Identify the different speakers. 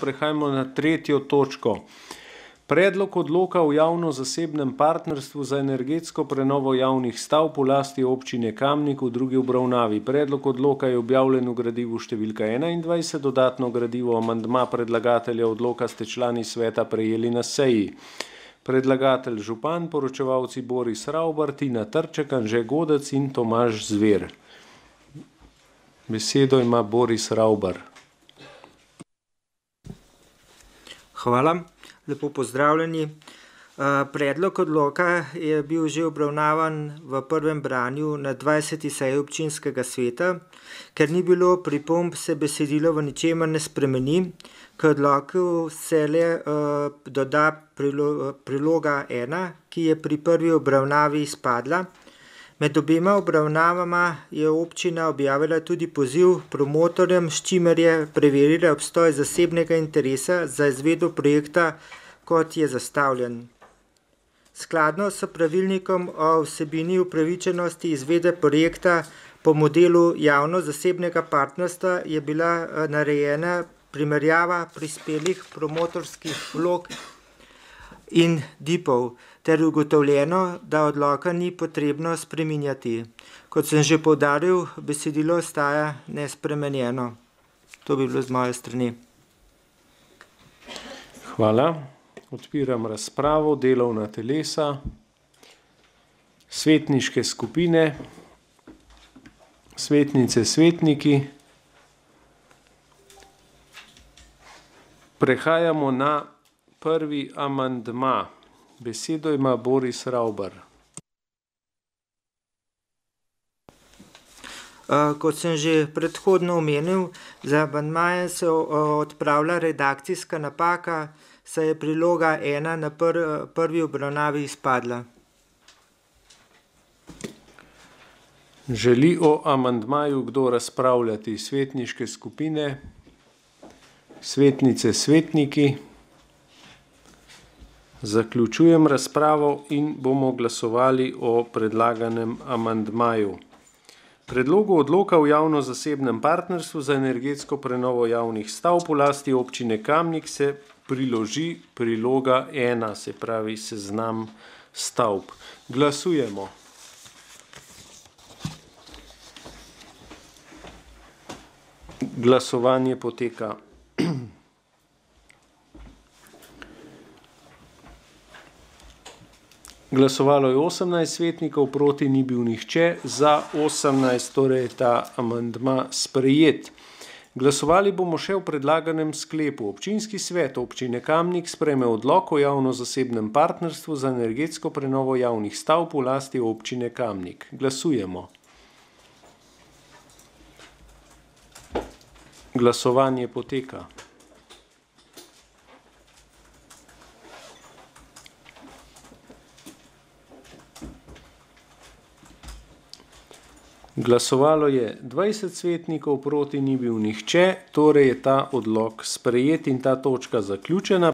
Speaker 1: Prehajamo na tretjo točko. Predlog odloka o javno-zasebnem partnerstvu za energetsko prenovo javnih stavb v lasti občine Kamnik v drugi obravnavi. Predlog odloka je objavljen v gradivu številka enaindvajset, dodatno gradivo amandma predlagatelja odloka ste člani sveta prejeli na seji. Predlagatelj župan, poročevalci Boris Ravbar, Tina Trček, Anže Godec in Tomaž Zver. Besedo ima Boris Ravbar.
Speaker 2: Hvala. Lepo pozdravljeni. predlog odloka je bil že obravnavan v prvem branju na dvajseti seji občinskega sveta. Ker ni bilo pripomb, se besedilo v ničemer ne spremeni. K odloku se le, doda priloga ena, ki je pri prvi obravnavi izpadla. Med obema obravnavama je občina objavila tudi poziv promotorjem, s čimer je preverila obstoj zasebnega interesa za izvedbo projekta, kot je zastavljen. Skladno s pravilnikom o vsebini upravičenosti izvedbe projekta po modelu javno-zasebnega partnerstva je bila, narejena primerjava prispelih promotorskih vlog in DIP-ov ter ugotovljeno, da odloka ni potrebno spreminjati. Kot sem že poudaril, besedilo ostaja nespremenjeno. To bi bilo z moje strani.
Speaker 1: Hvala. Odpiram razpravo, delovna telesa. Svetniške skupine. Svetnice, svetniki. Prehajamo na prvi amandma. Besedo ima Boris Ravbar.
Speaker 2: kot sem že predhodno omenil, z amandmajem se odpravlja redakcijska napaka, saj je priloga ena na prvi obravnavi izpadla.
Speaker 1: Želi o amandmaju kdo razpravljati? Svetniške skupine? Svetnice, svetniki? Zaključujem razpravo in bomo glasovali o predlaganem amandmaju. Predlogu odloka o javno-zasebnem partnerstvu za energetsko prenovo javnih stavb v lasti občine Kamnik se priloži priloga ena, se pravi seznam stavb. Glasujemo. Glasovanje poteka. Glasovalo je osemnajst svetnikov, proti ni bil nihče, za osemnajst, torej je ta amandma sprejet. Glasovali bomo še o predlaganem sklepu. Občinski svet občine Kamnik sprejme odlok o javno-zasebnem partnerstvu za energetsko prenovo javnih stavb v lasti občine Kamnik. Glasujemo. Glasovanje poteka. Glasovalo je dvajset svetnikov, proti ni bil nihče, torej je ta odlok sprejet in ta točka zaključena.